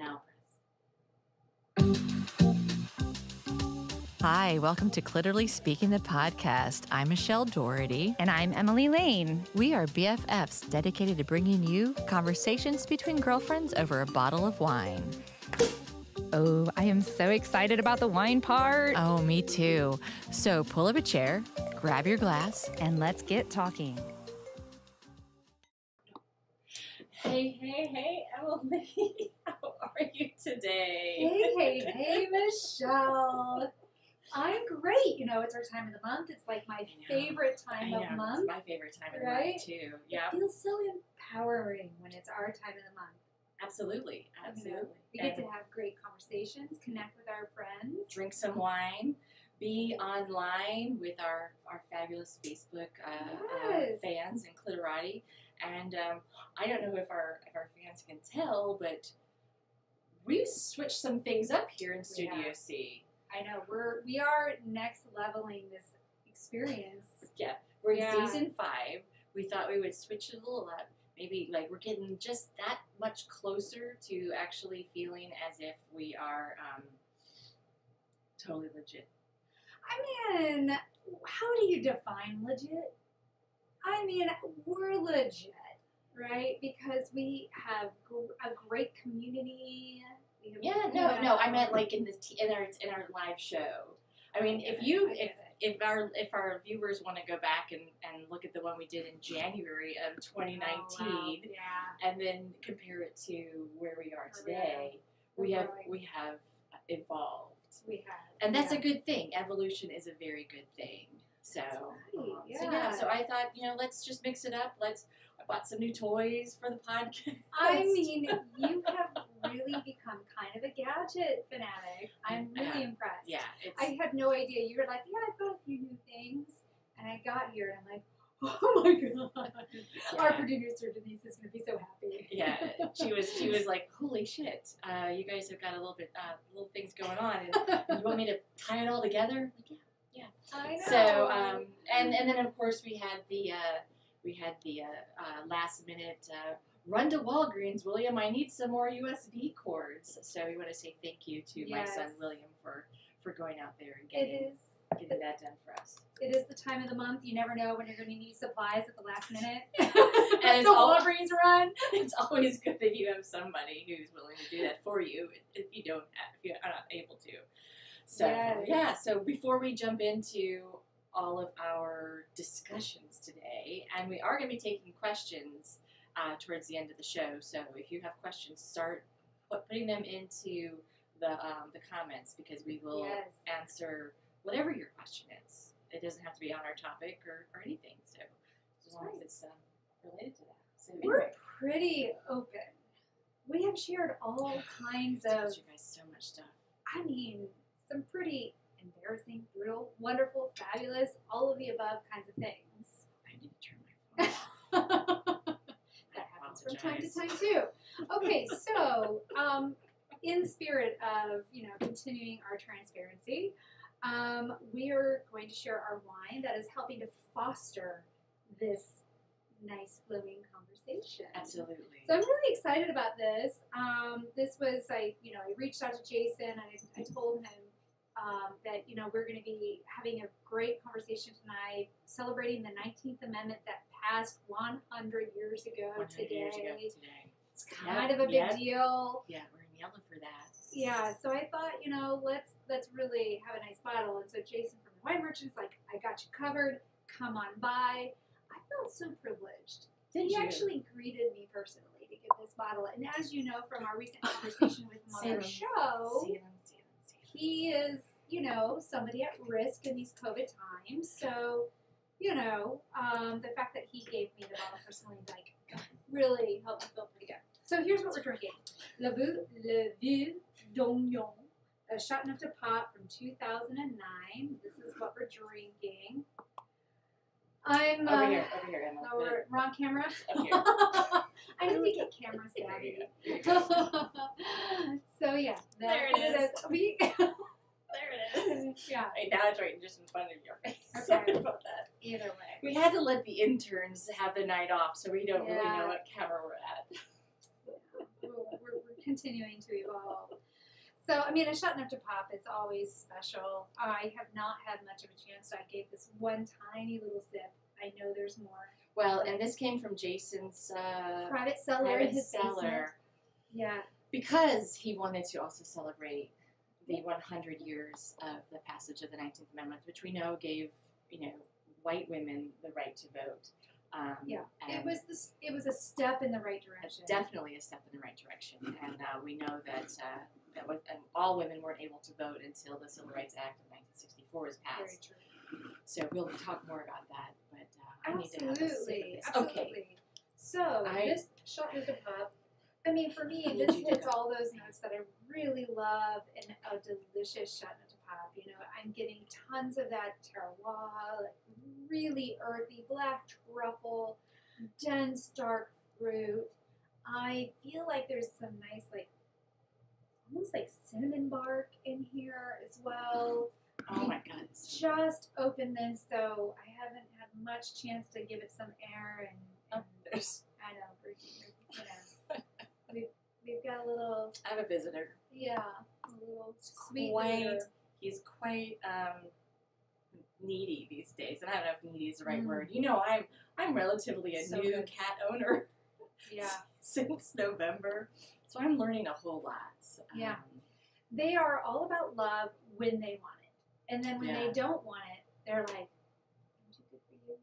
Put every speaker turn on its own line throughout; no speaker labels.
now
Hi, welcome to Cliterally Speaking the podcast. I'm Michelle Dougherty.
And I'm Emily Lane.
We are BFFs dedicated to bringing you conversations between girlfriends over a bottle of wine.
Oh, I am so excited about the wine part.
Oh, me too. So pull up a chair, grab your glass,
and let's get talking.
Hey, hey, hey, Emily. Are you today?
Hey, hey, hey, Michelle. I'm great. You know, it's our time of the month. It's like my favorite time of month.
It's my favorite time of the month too. Yeah,
It feels so empowering when it's our time of the month.
absolutely,
You know,
absolutely.
we get
And
to have great conversations, connect with our friends.
drink some wine, be online with our, our fabulous Facebook uh, uh, fans and Cliterati. And um, I don't know if our if our fans can tell, but we've switched some things up here in Studio. C.
I know we're we are next leveling this experience.
Yeah, we're in season five. We thought we would switch it a little up. Maybe like we're getting just that much closer to actually feeling as if we are um, totally legit.
I mean, how do you define legit? I mean, we're legit, right? Because we have a great community.
Yeah, no, no. I meant like in the t- in our in our live show. I mean, if you if if our if our viewers want to go back and, and look at the one we did in January of 2019
Oh, wow. Yeah.
and then compare it to where we are today, we have we have evolved.
We have.
And that's
yeah.
a good thing. Evolution is a very good thing. So,
right,
um, so yeah.
yeah.
So I thought, you know, let's just mix it up. Let's. I bought some new toys for the podcast.
I mean, you have really become kind of a gadget fanatic. I'm really impressed.
yeah,
I had no idea. You were like, yeah, I've got a few new things. And I got here and I'm like, oh my god. Our
Yeah.
producer Denise is going to be so happy.
yeah. She was she was like, holy shit, uh, you guys have got a little bit uh, little things going on, and, and you want me to tie it all together? Like, yeah.
I know.
So um, and and then of course we had the uh, we had the uh, uh, last minute uh, run to Walgreens, William. I need some more USB cords. So we want to say thank you to my son William for for going out there and getting
is.
getting that done for us.
It is the time of the month. You never know when you're going to need supplies at the last minute.
And it's
the Walgreens run.
It's always good that you have somebody who's willing to do that for you if you don't have, if you're not able to. So
Yes.
yeah, so before we jump into all of our discussions today, and we are going to be taking questions uh, towards the end of the show. So if you have questions, start put, putting them into the um, the comments because we will
Yes.
answer whatever your question is. It doesn't have to be on our topic or, or anything. So as long as it's um, related to that. So
We're pretty open. We have shared all kinds of
you guys so much stuff.
I mean, some pretty embarrassing, brutal, wonderful, fabulous, all of the above kinds of things.
I need to turn my phone
happens from time to time too. Okay, so um, in spirit of you know continuing our transparency, um, we are going to share our wine that is helping to foster this nice flowing conversation.
Absolutely.
So I'm really excited about this. Um, this was I, you know, I reached out to Jason and I, I told him um, that you know we're going to be having a great conversation tonight, celebrating the 19th Amendment that passed 100 years ago
100
today.
years ago today.
It's kind of a big
Yep.
deal.
Yeah, we're in yellow for that.
Yeah, so I thought you know let's let's really have a nice bottle. And so Jason from the wine merchant's like, I got you covered. Come on by. I felt so privileged.
Did
he
you?
actually greeted me personally to give this bottle. And as you know from our recent conversation with him on our show,
See them, see them, see them.
he is, you know, somebody at risk in these COVID times. So, you know, um, the fact that he gave me the bottle personally, like, really helped me feel pretty good. So here's what we're drinking: Le Vieux, Le Vieux Donjon, a shot enough to pop from 2009. This is what we're drinking. I'm
Over
uh,
here, over here, Emma.
no, we're, on camera.
Up here.
I need to get camera savvy.
you go. There you go.
so yeah,
There it is.
We,
There it is.
yeah.
Right, now it's right just in front of your face.
Okay.
Sorry about that.
Either way.
We had to let the interns have the night off, so we don't really know what camera we're at.
We're, we're, we're continuing to evolve. So, I mean, a Châteauneuf-du-Pape is always special. I have not had much of a chance. I gave this one tiny little sip. I know there's more.
Well, and this came from Jason's uh,
Private cellar
private
his basement.
cellar
Yeah.
because he wanted to also celebrate the 100 years of the passage of the 19th Amendment, which we know gave you know white women the right to vote. Um,
Yeah. It was this. It was a step in the right direction.
definitely a step in the right direction, and uh, we know that uh, that was, all women weren't able to vote until the Civil Rights Act of 1964 was
Very
passed.
true.
So we'll talk more about that, but uh, I need to have a sip of
Absolutely.
this.
Absolutely.
Okay.
So
I-
this shot with the pop. I mean, for me, this hits all those notes that I really love in a delicious shot with the pop. You know, I'm getting tons of that terroir, like really earthy, black truffle, dense dark fruit. I feel like there's some nice, like almost like cinnamon bark in here as well
Oh my god.
just opened this, so I haven't had much chance to give it some air and, and oh,
There's,
I know, you know, we've got a little,
I have a visitor.
yeah, a little sweet
quite
visitor.
he's quite um, needy these days, and I don't know if needy is the right
Mm.
word. You know, I'm I'm relatively a
So
new
good.
cat owner
Yeah,
since November, so I'm learning a whole lot.
Yeah.
Um,
they are all about love when they want it, and then when
Yeah.
they don't want it, they're like, "I'm too good for you."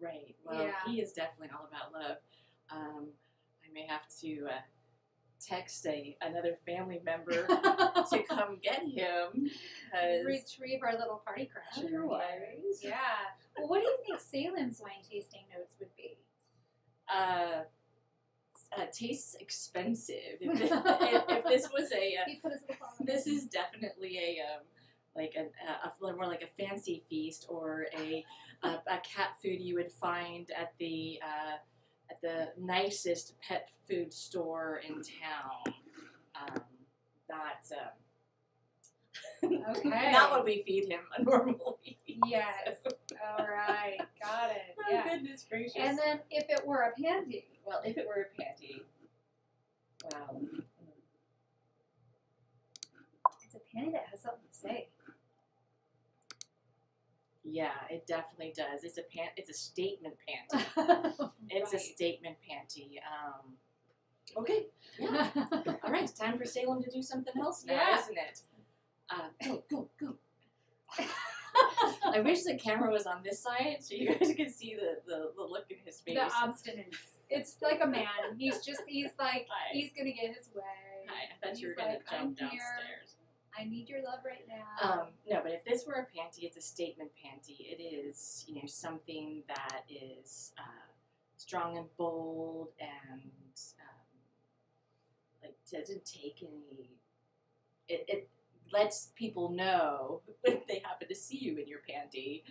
right. Well,
Yeah.
he is definitely all about love. Um, I may have to uh, text a another family member to come get him
Retrieve our little party crasher.
otherwise,
Yeah. Well, what do you think Salem's wine tasting notes would be?
uh, uh, tastes expensive. If, if, if this was a uh,
He put his
this is definitely a um, like a, a, a more like a fancy feast or a, a a cat food you would find at the uh, at the nicest pet food store in town. Um, not um,
Okay.
not what we feed him normally.
Yes. All right. Got it.
Oh
Yeah.
goodness gracious!
And then if it were a panty,
well, if it were a panty, wow.
it's a panty that has something to say.
Yeah, it definitely does. It's a pan. It's a statement panty. It's a statement panty. Um, okay. Yeah. All right. It's time for Salem to do something else now,
Yeah.
isn't it? Uh, go, go, go. I wish the camera was on this side so you guys could see the, the, the look in his face.
the obstinance. It's like a man. He's just he's like
Hi.
he's gonna get his way.
Hi, I thought you were going
like,
to jump
"I'm here. I need your love right now.
Um, no, but if this were a panty, it's a statement panty. It is, you know, something that is uh, strong and bold and um, like doesn't take any. It, it lets people know if they happen to see you in your panty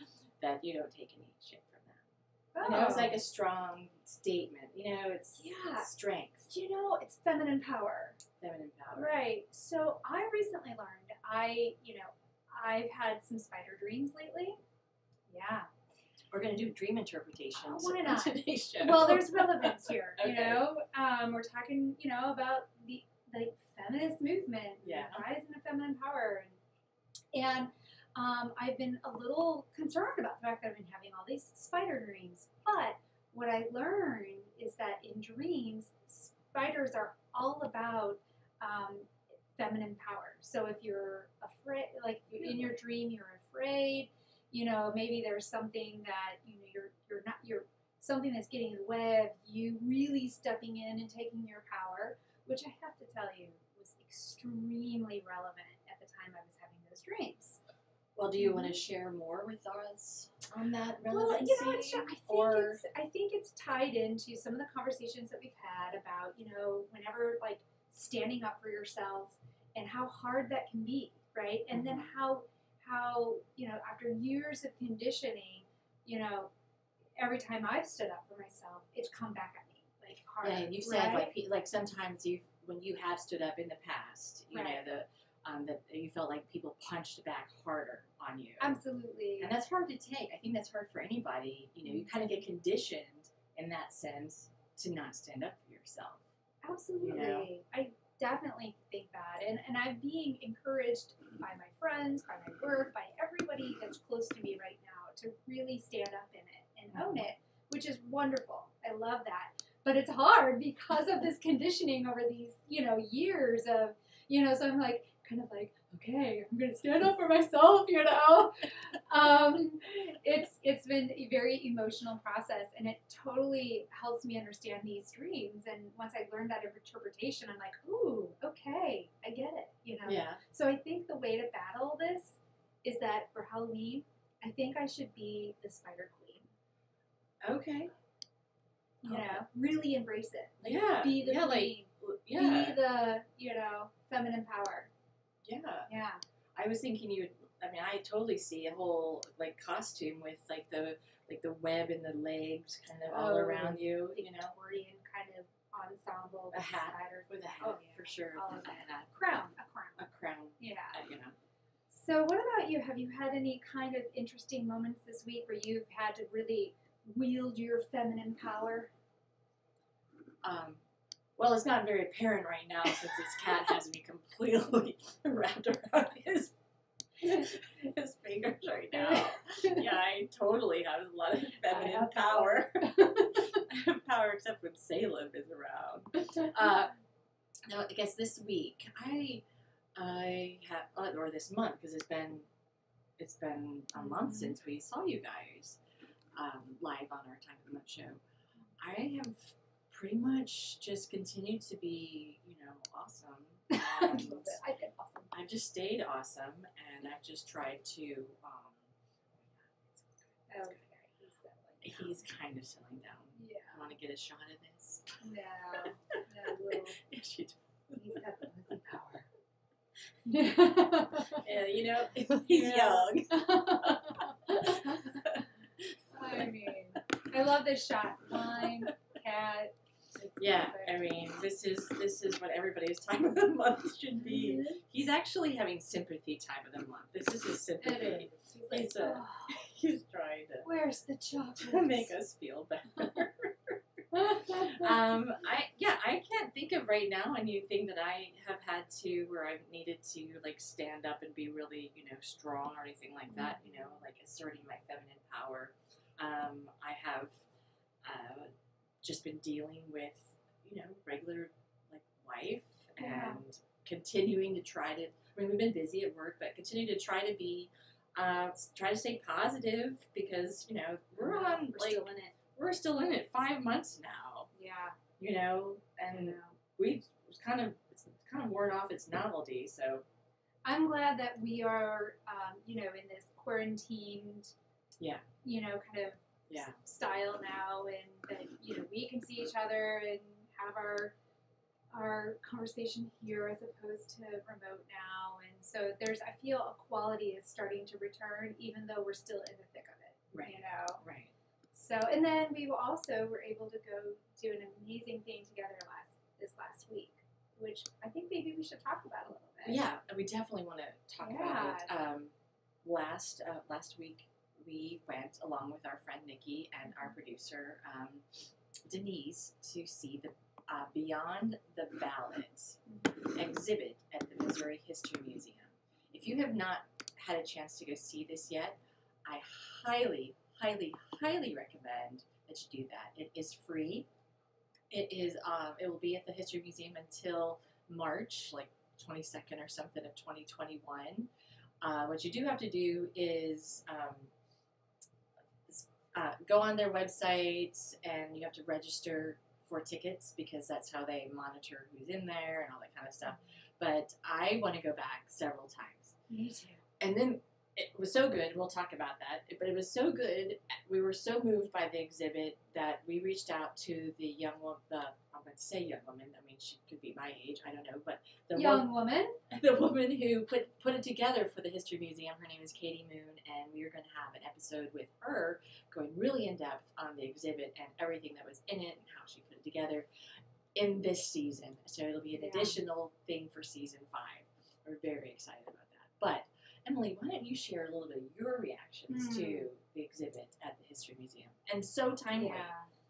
that you don't take any shit from them. You know, it's
Oh.
like a strong statement. You know, it's
Yeah.
strength,
you know, it's feminine power.
Feminine power.
Right. So I recently learned I, you know, I've had some spider dreams lately. Yeah.
We're gonna do dream interpretations.
Oh, why not? Well, there's relevance here.
okay.
You know, um, we're talking, you know, about the like feminist movement,
Yeah.
the rise in the feminine power, and, and um, I've been a little concerned about the fact that I've been having all these spider dreams. But what I learned is that in dreams, spiders are all about um, feminine power. So if you're afraid, like in your dream, you're afraid. You know, maybe there's something that you know you're you're not you're something that's getting in the way of you really stepping in and taking your power, which I have to tell you was extremely relevant at the time I was having those dreams.
Well, do you want to share more with us on that
Well,
relevancy?
you know, I think
or
I think it's tied into some of the conversations that we've had about you know whenever like standing up for yourself and how hard that can be, right? And then
Mhm.
how how you know after years of conditioning, you know, every time I've stood up for myself, it's come back at me like hard.
yeah, you said
right?
like like sometimes you when you have stood up in the past, you
Right.
know the um, that you felt like people punched back harder on you,
absolutely.
and that's hard to take. I think that's hard for anybody. You know, you kind of get conditioned in that sense to not stand up for yourself.
Absolutely.
know?
I definitely think that. And, and I'm being encouraged by my friends, by my work, by everybody that's close to me right now to really stand up in it and own mm-hmm. it, which is wonderful. I love that. But it's hard because of this conditioning over these, you know, years of, you know, so I'm like, kind of like, okay, I'm gonna stand up for myself, you know. Um, it's it's been a very emotional process, and it totally helps me understand these dreams. And once I learned that interpretation, I'm like, ooh, okay, I get it, you know.
Yeah.
So I think the way to battle this is that for Halloween, I think I should be the Spider Queen.
Okay.
You
Okay.
know, really embrace it. Like,
Yeah.
Be the
yeah, like
queen.
yeah.
Be the you know feminine power.
Yeah.
Yeah.
I was thinking you. I mean, I totally see a whole like costume with like the like the web and the legs kind of all
Oh,
around you. You know,
Victorian kind of ensemble.
A hat with a hat
Oh, yeah.
for sure.
All of that.
hat,
Crown. A crown.
a crown.
Yeah.
uh, you know.
So, what about you? Have you had any kind of interesting moments this week where you've had to really wield your feminine power?
Um, well, it's not very apparent right now since this cat has me completely wrapped around his his fingers right now. Yeah, I totally have a lot of feminine power. I have power except when Salem is around. Uh, no, I guess this week I I have uh, or this month because it's been it's been a month
Mhm.
since we saw you guys um, live on our time of the month show. I have pretty much just continued to be you know awesome.
I love
And
it. I did awesome.
I've just stayed awesome, and I've just tried to. Um,
Oh, Okay, he's
he's kind of settling down.
Yeah.
I want to get a shot of this.
No, no, little.
Yes, you do.
He's got the power.
Yeah, you know, he's young.
I mean, I love this shot. Mine, cat.
Yeah. I mean, this is this is what everybody's time of the month should be. He's actually having sympathy time of the month. This is his sympathy.
He's
He's a-
"Oh,
He's trying to
where's the chocolate?
To make us feel better. um, I yeah, I can't think of right now anything that I have had to where I've needed to like stand up and be really you know strong or anything like that. You know, like asserting my feminine power. Um, I have uh, just been dealing with you know regular like life
Yeah.
and continuing to try to. I mean, we've been busy at work, but continue to try to be. Uh, try to stay positive because you know we're on
We're
like
still in it.
we're still in it five months now,
Yeah.
you know, and
know.
we kind of it's kind of worn off its novelty. So
I'm glad that we are, um, you know, in this quarantined,
Yeah.
you know, kind of
yeah,
style now, and that you know we can see each other and have our our conversation here as opposed to remote now, and so there's I feel a quality is starting to return, even though we're still in the thick of it,
right,
you know.
right.
So, and then we also were able to go do an amazing thing together last this last week, which I think maybe we should talk about a little bit.
Yeah, we definitely want to talk about it. Um, last uh, last week we went along with our friend Nikki and our producer um, Denise to see the uh, Beyond the Ballot exhibit at the Missouri History Museum. If you have not had a chance to go see this yet, I highly, highly, highly recommend that you do that. It is free. It is. Um, it will be at the History Museum until March, like 22nd or something of 2021. Uh, what you do have to do is um, uh, go on their website and you have to register for tickets because that's how they monitor who's in there and all that kind of stuff. But I want to go back several times.
Me too.
And then it was so good. We'll talk about that. But it was so good. We were so moved by the exhibit that we reached out to the young woman. The I'm going to say young woman. I mean, she could be my age. I don't know. But the wo-
Young woman.
the woman who put put it together for the History Museum. Her name is Katie Moon, and we are going to have an episode with her going really in depth on the exhibit and everything that was in it and how she put it together in this season. So it'll be an
Yeah.
additional thing for season five. We're very excited about that. But Emily, why don't you share a little bit of your reactions
Hmm.
to the exhibit at the History Museum? And so timely.
Yeah.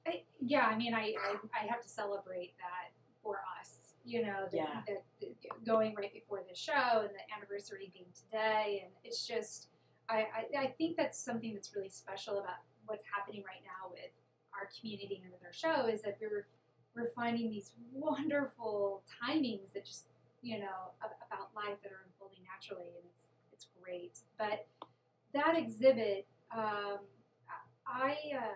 I, yeah, I mean, I, I, I have to celebrate that for us. you know, the,
Yeah.
the, the, going right before the show and the anniversary being today, and it's just, I, I, I think that's something that's really special about what's happening right now with our community and with our show is that we're we're finding these wonderful timings that just you know about life that are unfolding naturally, and it's it's great. But that exhibit, um, I, uh,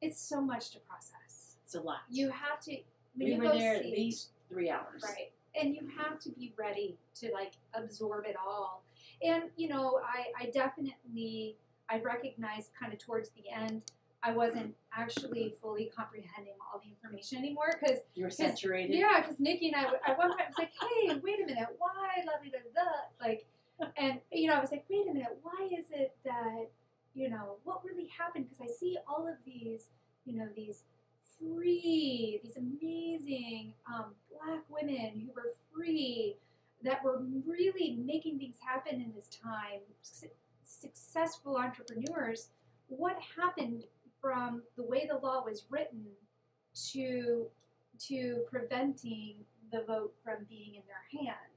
it's so much to process.
It's a lot.
You have to when
we
you
were
go
there
see,
at least three hours.
right, and you have to be ready to like absorb it all. And you know, I, I definitely I recognized kind of towards the end. I wasn't actually fully comprehending all the information anymore because
You were saturated.
yeah, because Nikki and I at one point was like, "Hey, wait a minute, why la da da da?" Like, and you know, I was like, "Wait a minute, why is it that you know what really happened?" Because I see all of these, you know, these free, these amazing um, black women who were free that were really making things happen in this time, su- successful entrepreneurs. What happened from the way the law was written to to preventing the vote from being in their hands.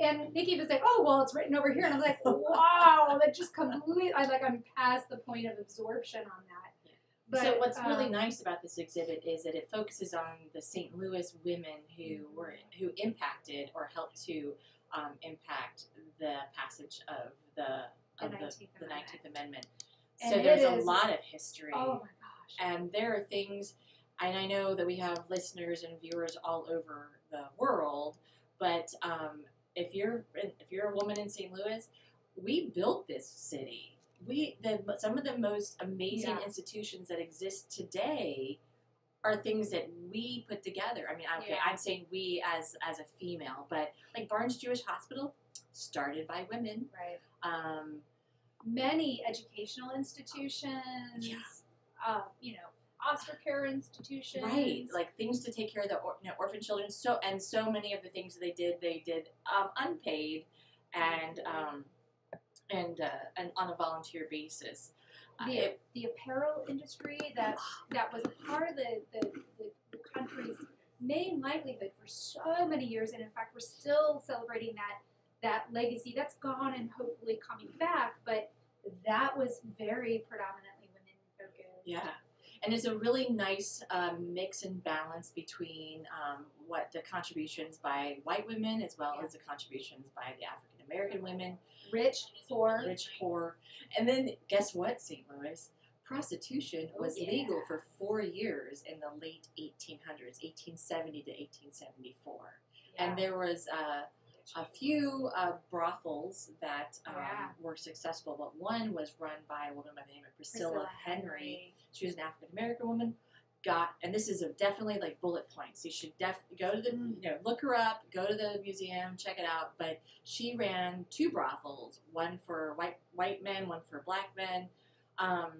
And Nikki was like, "Oh, well, it's written over here," and I'm like, "Wow, that just completely." I like I'm past the point of absorption on that.
so what's really
um,
nice about this exhibit is that it focuses on the St. Louis women who were who impacted or helped to um, impact the passage of the of the,
19th
the
Amendment.
19th Amendment. So there's a lot of history,
Oh my gosh!
and there are things, and I know that we have listeners and viewers all over the world, but um, if you're if you're a woman in St. Louis, we built this city. We the some of the most amazing
Yeah.
institutions that exist today are things that we put together. I mean, okay,
Yeah.
I'm saying we as as a female, but like Barnes Jewish Hospital started by women.
Right.
Um,
Many educational institutions.
Yeah.
Uh, you know, foster care institutions.
right, like things to take care of the or, you know, orphan children. So and so many of the things that they did, they did um, unpaid and um, and uh, and on a volunteer basis. Uh,
the,
it-
the apparel industry that that was part of the, the, the, the country's main livelihood for so many years and in fact we're still celebrating that that legacy that's gone and hopefully coming back but that was very predominantly women focused
Yeah, and it's a really nice um, mix and balance between um, what the contributions by white women as well
Yeah.
as the contributions by the African American women,
rich poor
rich, poor, and then guess what, St. Louis? Prostitution
Oh,
was
yeah.
legal for four years in the late 1800s, 1870 to 1874, and there was uh, a few uh, brothels that um,
Yeah.
were successful, but one was run by a woman by the name of Priscilla, Henry. She was an African American woman. Got and this is a definitely like bullet points. You should def go to the
Mm.
you know look her up, go to the museum, check it out. But she ran two brothels, one for white white men, one for black men, um,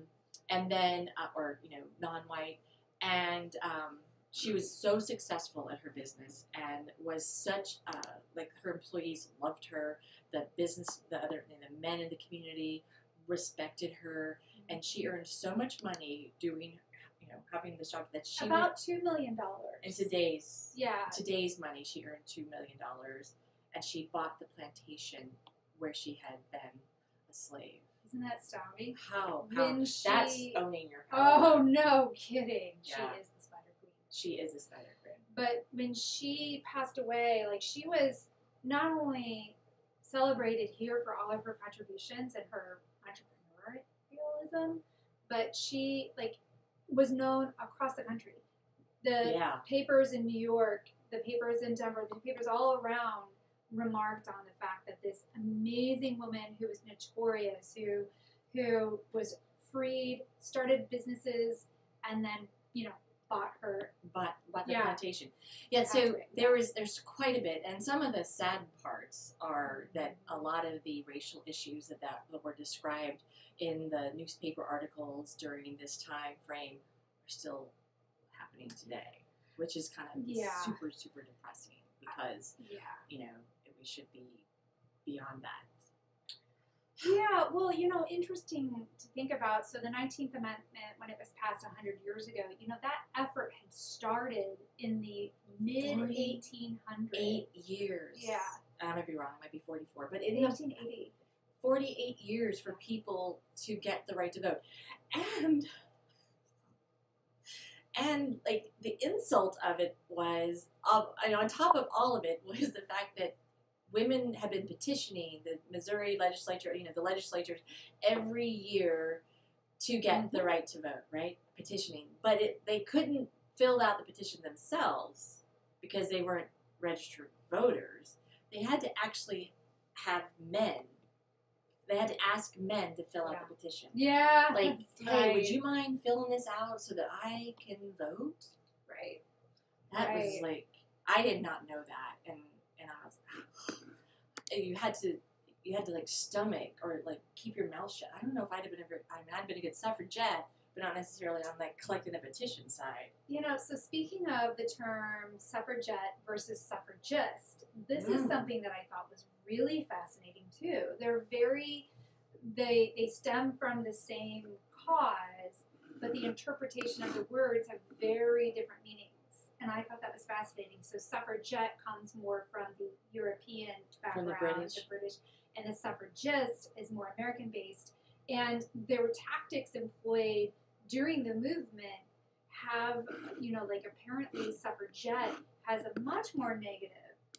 and then uh, or you know non-white, and um, she was so successful at her business and was such uh, like her employees loved her. The business, the other the men in the community respected her and she earned so much money doing, you know, having this job that she
about two million dollars
in today's
yeah
today's money she earned two million dollars, and she bought the plantation where she had been a slave.
isn't that astounding
How? How?
when
That's
she
owning your
oh no kidding
Yeah.
she is the spider queen
She is a spider queen.
but when she passed away, like she was not only celebrated here for all of her contributions and her entrepreneurialism, but she like was known across the country. The
Yeah.
papers in New York, the papers in Denver, the papers all around remarked on the fact that this amazing woman who was notorious, who who was freed, started businesses, and then you know bought her
bought bought the
Yeah.
plantation. Yeah, so there is there's quite a bit, and some of the sad parts are that a lot of the racial issues that that, that were described in the newspaper articles during this time frame are still happening today, which is kind of
Yeah.
super super depressing because
yeah
you know we should be beyond that.
Yeah, well, you know, interesting to think about. So the 19th Amendment, when it was passed 100 years ago, you know, that effort had started in the mid 1800s.
Eight years.
Yeah.
I might be wrong. It might be 44. But
In
in
1880.
48 years for people to get the right to vote. And and like the insult of it was and on top of all of it was the fact that women had been petitioning the Missouri legislature, you know, the legislatures every year to get mm-hmm. the right to vote, right? Petitioning. But it, they couldn't fill out the petition themselves because they weren't registered voters. They had to actually have men. They had to ask men to fill out the petition.
Yeah.
Like, hey,
right.
would you mind filling this out so that I can vote?
Right.
That was like I did not know that, and and I was you had to you had to like stomach or like keep your mouth shut. I don't know if I'd have been ever. I mean, I'd been a good suffragette, but not necessarily on like collecting a petition side.
You know, so speaking of the term suffragette versus suffragist, this is
Mm.
something that I thought was really fascinating too. They're very they they stem from the same cause, but the interpretation of the words have very different meanings. And I thought that was fascinating. So suffragette comes more from the European
From the
background,
British.
the British, and the suffragist is more American based. And there were tactics employed during the movement have, you know, like apparently suffragette has a much more negative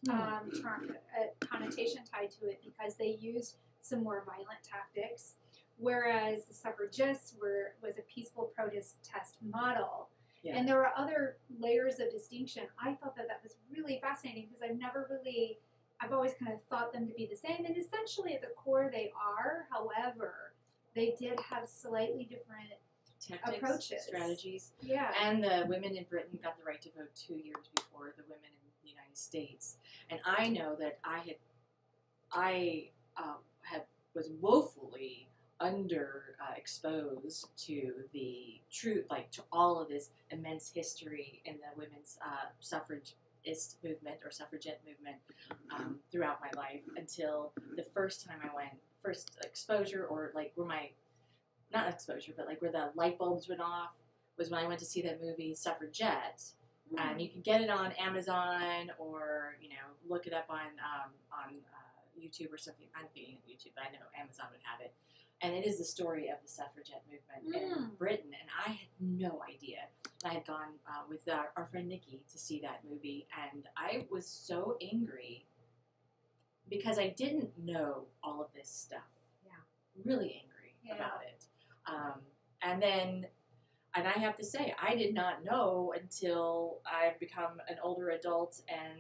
um, term, uh, connotation tied to it because they used some more violent tactics, whereas the suffragists were was a peaceful protest test model.
Yeah.
And there were other layers of distinction. I thought that that was really fascinating because I've never really, I've always kind of thought them to be the same, and essentially at the core they are. However, they did have slightly different,
Tactics,
Approaches.
strategies,
yeah,
and the women in Britain got the right to vote two years before the women in the United States. And I know that I had, I um, had was woefully under uh, exposed to the truth, like to all of this immense history in the women's uh, suffragist movement or suffragette movement um, throughout my life until the first time I went, first exposure or like where my, not exposure, but like where the light bulbs went off was when I went to see that movie Suffragette and you can get it on Amazon or you know look it up on um, on uh, YouTube or something. I'm thinking of YouTube, but I know Amazon would have it. And it is the story of the suffragette movement in
Mm.
Britain, and I had no idea. I had gone uh, with our, our friend Nikki to see that movie, and I was so angry because I didn't know all of this stuff.
Yeah.
really angry
Yeah.
about it. Um, and then and I have to say, I did not know until I've become an older adult and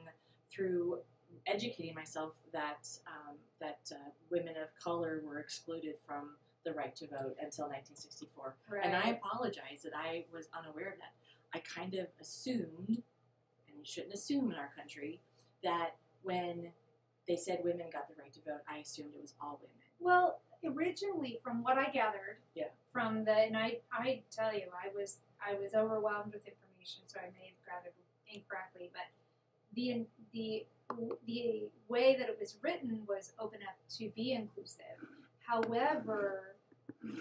through educating myself that um, that uh, women of color were excluded from the right to vote until 1964.
right.
And I apologize that I was unaware of that. I kind of assumed, and you shouldn't assume in our country, that when they said women got the right to vote, I assumed it was all women.
Well, originally, from what I gathered,
Yeah.
from the and I I tell you, I was I was overwhelmed with information, so I may have gathered incorrectly, but the the the way that it was written was open up to be inclusive. However,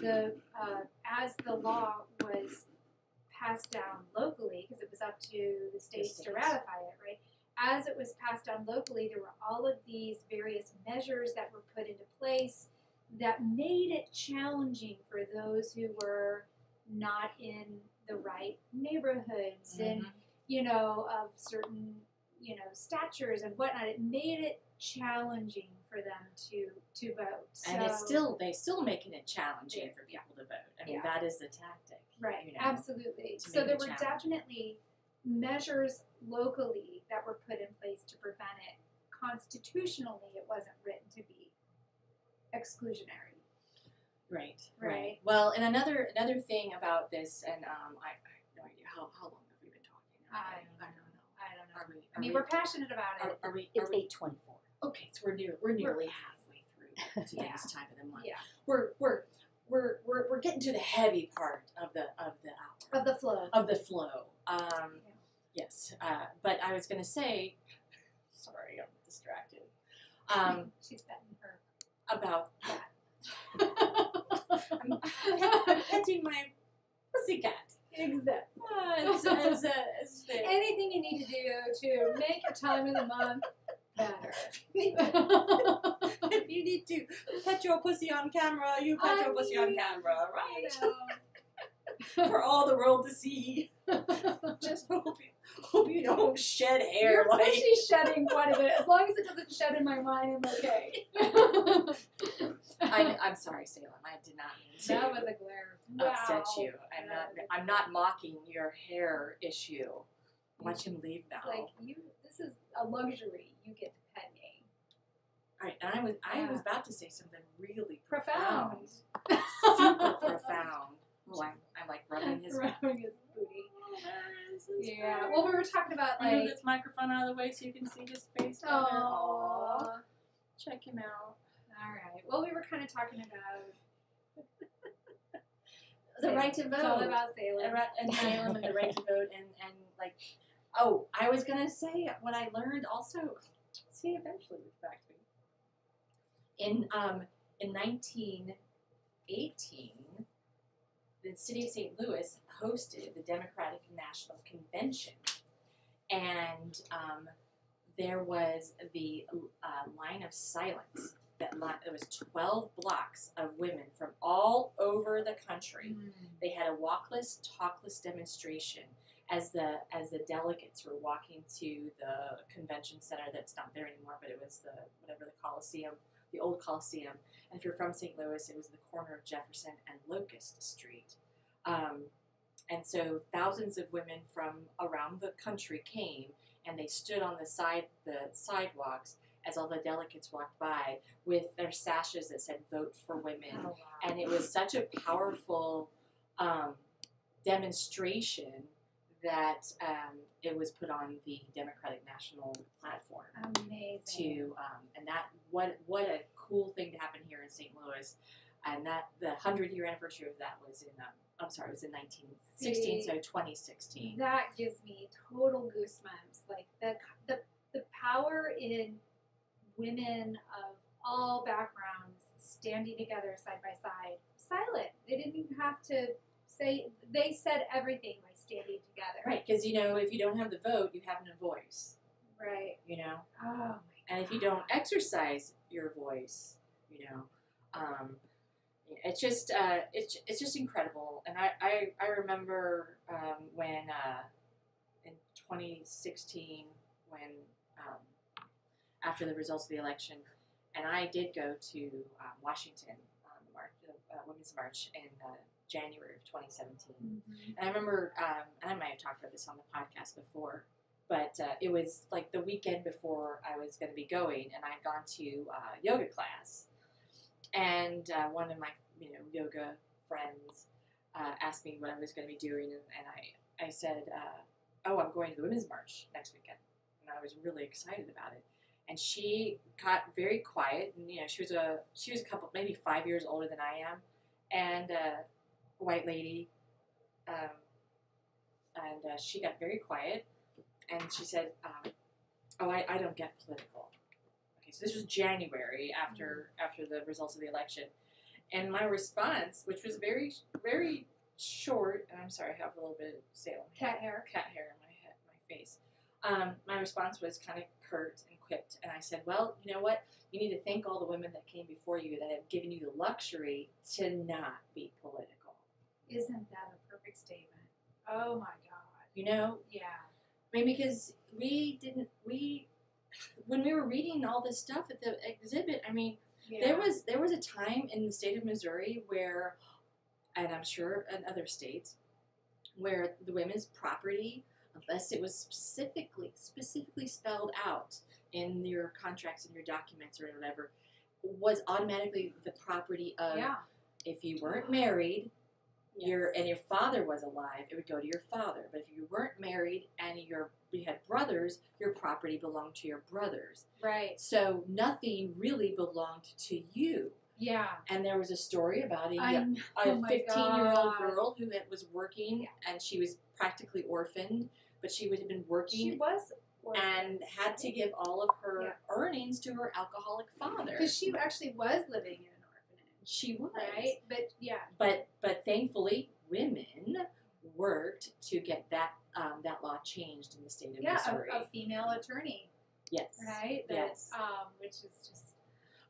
the uh, as the law was passed down locally, because it was up to the states to
states.
ratify it, right? As it was passed down locally, there were all of these various measures that were put into place that made it challenging for those who were not in the right neighborhoods and
Mhm.
you know of certain you know statures and whatnot. It made it challenging for them to to vote.
and
So-
it's still they still making it challenging for people to vote. I mean
Yeah.
that is the tactic.
Right,
you know,
absolutely. So there were definitely measures locally that were put in place to prevent it. Constitutionally, it wasn't written to be exclusionary.
Right,
Right.
Well, and another another thing about this, and um, I, I have no idea how, how long have we been talking?
I
don't know.
I don't know.
Are we? Are
I mean,
we,
we're passionate about it.
are we? Are
It's eight twenty-four.
okay, so we're near we're nearly halfway through today's
Yeah.
time of the month.
Yeah,
We're we're we're we're we're getting to the heavy part of the of the hour
of the flow.
of the flow. Um, yes, uh, but I was going to say, sorry, I'm distracted. Um,
She's betting her.
about that. I'm, I'm petting my pussycat.
Exactly.
As, as, as
Anything you need to do to make your time of the month better.
if you need to pet your pussy on camera, you pet
I
your pussy on camera,
You
right?
know.
For all the world to see. Just hope you, hope you don't shed hair
Your
like.
pussy's shedding quite a bit. As long as it doesn't shed in my mind, I'm okay.
I, I'm sorry, Salem. I did not mean to
that was a glare.
upset
Wow.
you. I'm not.
That was-
I'm not mocking your hair issue. Watch him leave now.
Like you, this is a luxury. You get to pet me.
All right, and I was I was about to say something really
Profound.
super profound. Oh, I'm, I'm like rubbing his.
Rubbing his booty.
Oh, there is his
Yeah.
face.
Well, we were talking about
Move
like.
this microphone out of the way so you can see his face. down
Oh.
Check him out.
All right. Well, we were kind of talking about
The right to vote.
It's all
vote.
about Salem.
The right- and Salem and the right to vote and and like oh I was gonna say what I learned also see eventually gets back to me in um in 1918 the city of St. Louis hosted the Democratic National Convention and um, there was the uh, line of silence that it was 12 blocks of women from all over the country they had a walkless, talkless demonstration as the as the delegates were walking to the convention center that's not there anymore, but it was the whatever the Coliseum, the old Coliseum. And if you're from St. Louis, it was the corner of Jefferson and Locust Street. Um, and so thousands of women from around the country came and they stood on the side the sidewalks as all the delegates walked by with their sashes that said "Vote for Women."
Oh, wow.
and it was such a powerful um, demonstration that um, it was put on the Democratic National platform
Amazing.
to um, and that what what a cool thing to happen here in St. Louis, and that the hundred year anniversary of that was in um, I'm sorry it was in 1916
See,
so 2016
That gives me total goosebumps. Like the the the power in women of all backgrounds standing together side by side, silent. They didn't even have to say. They said everything by standing together.
right because you know if you don't have the vote you have no voice
Right.
you know
Oh my.
and if you don't exercise your voice, you know, um, it's just uh, it's it's just incredible. And I I, I remember um, when uh, in 2016 when um, after the results of the election, and I did go to um, Washington on the march, uh, Women's March in uh, January of 2017.
Mhm.
And I remember, um, and I might have talked about this on the podcast before, but uh, it was like the weekend before I was going to be going, and I'd gone to uh, yoga class, and uh, one of my you know yoga friends uh, asked me what I was going to be doing, and, and I I said, uh, "Oh, I'm going to the women's march next weekend," and I was really excited about it. And she got very quiet, and you know she was a she was a couple maybe five years older than I am, and uh, white lady, um, and uh, she got very quiet, and she said, um, "Oh, I, I don't get political." Okay, so this was January after after the results of the election, and my response, which was very very short, and I'm sorry, I have a little bit of Salem
Cat hair.
cat hair in my head, my face. Um, my response was kind of curt and quipped, and I said, "Well, you know what? You need to thank all the women that came before you that have given you the luxury to not be political."
Isn't that a perfect statement? Oh my god.
You know,
Yeah.
I mean, because we didn't we when we were reading all this stuff at the exhibit. I mean,
yeah.
there was there was a time in the state of Missouri where, and I'm sure in other states, where the women's property, unless it was specifically specifically spelled out in your contracts and your documents or whatever, was automatically the property of.
yeah.
If you weren't married, your and your father was alive, it would go to your father. But if you weren't married and your you had brothers, your property belonged to your brothers.
Right.
So nothing really belonged to you.
Yeah.
And there was a story about a,
I'm.
a
oh my
15 year old girl who was working and she was practically orphaned, but she would have been working.
She was.
and had to give all of her
Yeah.
earnings to her alcoholic father.
Because she actually was living in.
She was
right? But yeah,
But but thankfully, women worked to get that um, that law changed in the state of
yeah,
Missouri.
a, a female attorney,
yes.
right? That,
Yes.
Um, which is just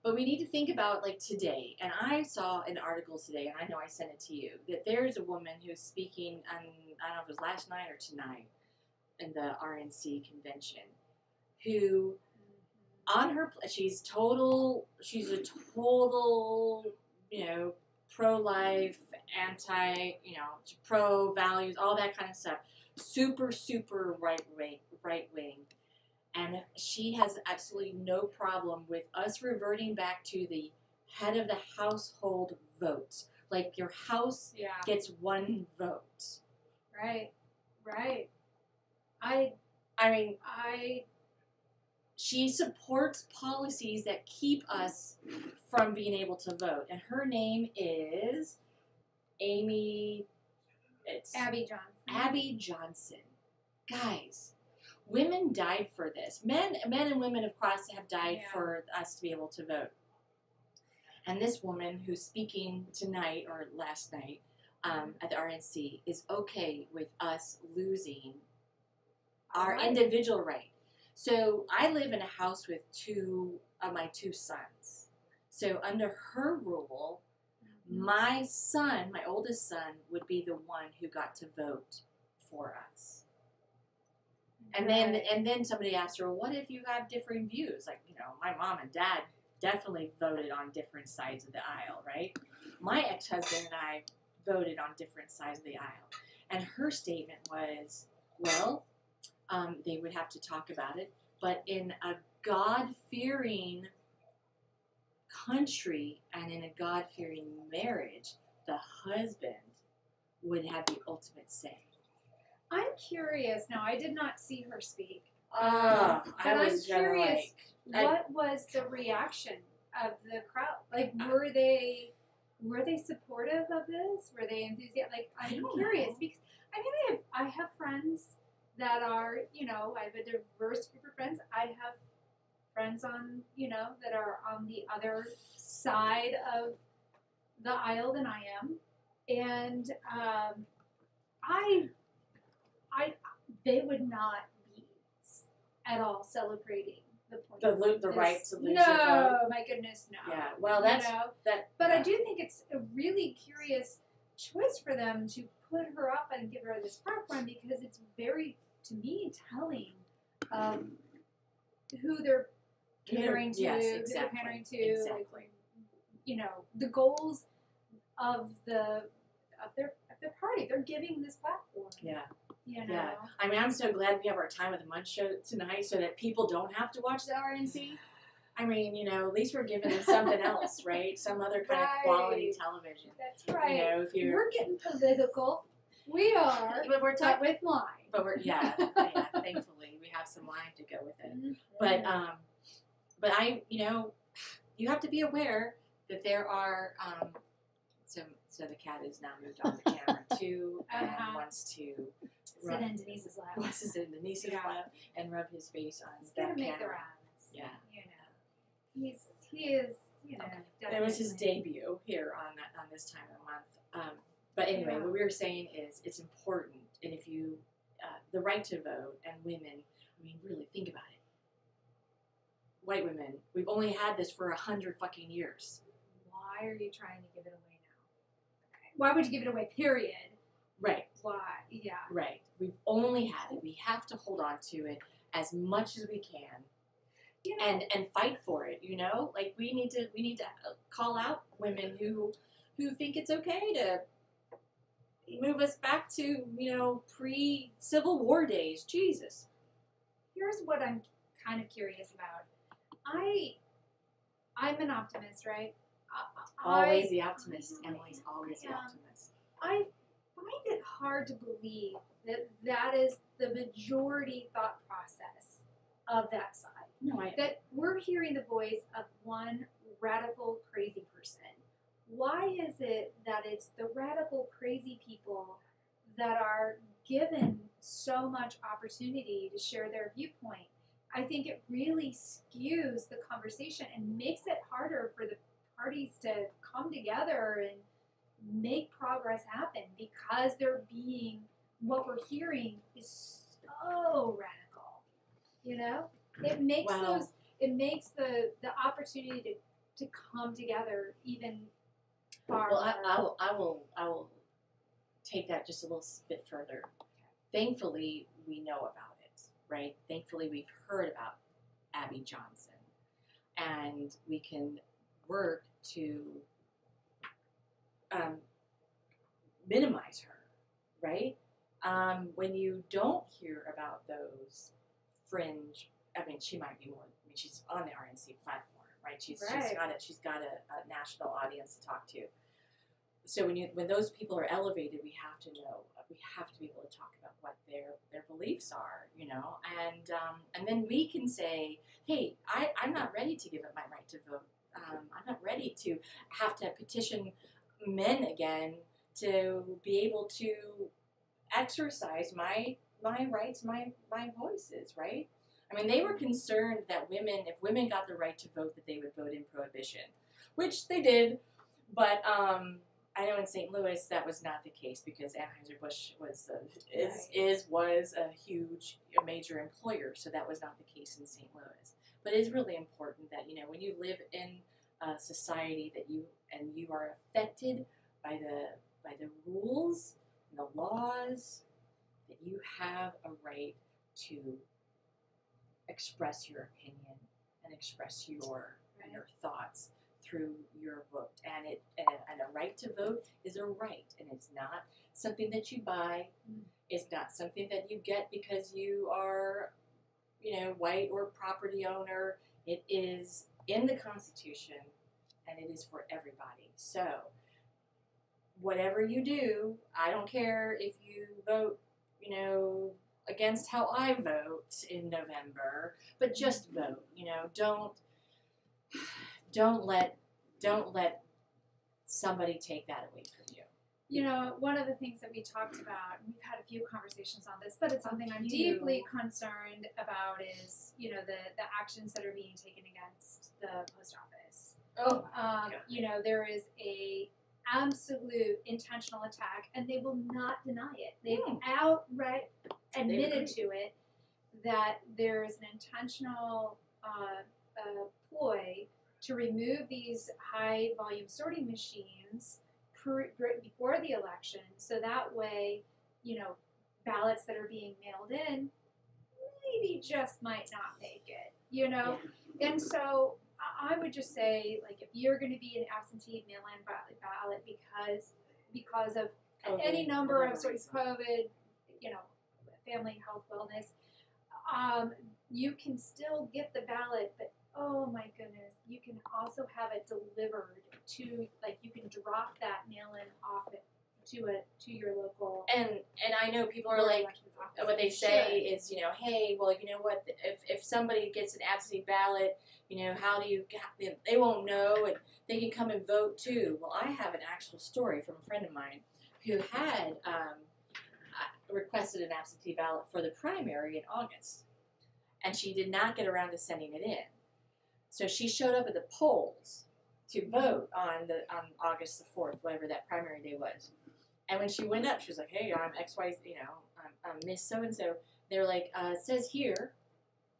But we need to think about like today. And I saw an article today, and I know I sent it to you, that there's a woman who's speaking on, I don't know if it was last night or tonight, in the RNC convention, who on her, she's total, she's a total, you know, pro life, anti, you know, pro values, all that kind of stuff. Super, super right wing, right wing and she has absolutely no problem with us reverting back to the head of the household vote. Like your house
yeah,
gets one vote.
right, right. I
I mean,
I
she supports policies that keep us from being able to vote, and her name is Amy. It's
Abby Johnson.
Abby Johnson. Guys, women died for this. Men, men and women of course have died
Yeah.
for us to be able to vote. And this woman who's speaking tonight or last night um, at the RNC is okay with us losing our
Right.
individual right. So I live in a house with two of my two sons. So under her rule, mm-hmm. my son, my oldest son, would be the one who got to vote for us. And then and then somebody asked her, well, "What if you have differing views?" Like you know, my mom and dad definitely voted on different sides of the aisle, right? My ex-husband and I voted on different sides of the aisle, and her statement was, "Well, um, they would have to talk about it, but in a God-fearing country and in a God-fearing marriage, the husband would have the ultimate say."
I'm curious now. I did not see her speak.
Ah,
But
I
I'm
was
curious,
like, I-
what was the reaction of the crowd? Like, were they were they supportive of this? Were they enthusiastic? Like,
I
I'm curious
know.
because I mean, I have I have friends that are you know I have a diverse group of friends. I have friends on you know that are on the other side of the aisle than I am, and um, I I they would not be at all celebrating the point.
The lo- the right to lose
No, my goodness, no.
Yeah, well,
You
that's
know?
that.
But I do think it's a really curious choice for them to put her up and give her this platform because it's very, to me, telling um, of who they're catering to,
yes,
who they're
exactly,
pandering to,
exactly.
you know, the goals of the of their of their party. They're giving this platform.
Yeah,
You know.
Yeah. I mean, I'm so glad we have our time of the Month show tonight, so that people don't have to watch the RNC. I mean, you know, at least we're giving them something else, right? Some other kind of quality television.
That's right.
You know, if you're,
We're getting political. We are,
but we're talking,
with line.
But we're yeah, yeah. Thankfully, we have some wine to go with it. But um, but I, you know, you have to be aware that there are um, so so the cat is now moved on the camera too and
Uh-huh.
wants to
sit in Denise's lap.
wants to sit in Denise's
Yeah.
lap and rub his face on
He's
that
make the
camera.
rounds.
Yeah.
You know, he's he is. You know,
It was his debut here on that, on this time of month. Um, but anyway,
Yeah.
what we were saying is it's important, and if you uh, the right to vote and women, I mean, really think about it. White women, we've only had this for a hundred fucking years.
Why are you trying to give it away now? Why would you give it away? Period.
Right,
Why? Yeah.
right. We've only had it. We have to hold on to it as much as we can,
know,
and and fight for it. You know, like we need to we need to uh, call out women who who think it's okay to move us back to you know pre Civil War days. Jesus.
here's what I'm kind of curious about. I, I'm an optimist, right? I,
Always the optimist.
I-
Emily's always the
um,
optimist.
I find it hard to believe that that is the majority thought process of that side.
No, I.
That we're hearing the voice of one radical crazy person. Why is it that it's the radical crazy people that are given so much opportunity to share their viewpoint? I think it really skews the conversation and makes it harder for the parties to come together and make progress happen because they're being what we're hearing is so radical. You know, it makes
Wow.
those it makes the the opportunity to to come together even far.
Well, I, I will, I will, I will take that just a little bit further. Thankfully, we know about it, right? Thankfully, we've heard about Abby Johnson, and we can work to um, minimize her, right? Um, when you don't hear about those fringe, I mean, she might be more. I mean, she's on the RNC platform, right? She's she's
Right.
got a she's got a, a national audience to talk to. So when you when those people are elevated, we have to know. We have to be able to talk about what their their beliefs are, you know, and um, and then we can say, hey, I I'm not ready to give up my right to vote. Um, I'm not ready to have to petition men again to be able to exercise my my rights, my my voices, right? I mean, they were concerned that women, if women got the right to vote, that they would vote in prohibition, which they did. But um, I know in St. Louis that was not the case because Anheuser Busch was a, is is was a huge, a major employer, so that was not the case in St. Louis. But it is really important that you know when you live in a society that you and you are affected by the by the rules and the laws that you have a right to express your opinion and express your
Right.
your thoughts through your vote and it and, and a right to vote is a right and it's not something that you buy
Mm.
it's not something that you get because you are you know white or property owner it is in the constitution and it is for everybody so whatever you do i don't care if you vote you know against how i vote in november but just vote you know don't don't let don't let somebody take that away from you
You know, one of the things that we talked about, and we've had a few conversations on this, but it's something I'm deeply concerned about is, you know, the, the actions that are being taken against the post office.
oh
Um,
Yeah.
you know, there is a absolute intentional attack, and they will not deny it. They've
Hmm.
outright admitted to it that there is an intentional uh, uh, ploy to remove these high volume sorting machines pre- before the election, so that way, you know, ballots that are being mailed in maybe just might not make it. You know, and so I- would just say, like, if you're going to be an absentee mail-in ballot, ballot because because of
COVID,
any number of
whatever
sort of
reason.
COVID, you know, family health wellness, um, you can still get the ballot, but oh my goodness, you can also have it delivered to like you can drop that mail-in off it to a to your local.
and and i know people are like what they say is, you know, hey, well, you know what? If, if somebody gets an absentee ballot, you know, how do you? get- They won't know, and they can come and vote too. Well, I have an actual story from a friend of mine who had um, uh, requested an absentee ballot for the primary in August, and she did not get around to sending it in. So she showed up at the polls to vote on the on August the fourth, whatever that primary day was. And when she went up, she was like, "Hey, I'm X Y, you know, I'm, I'm Miss So and So." They're like, uh, "It says here,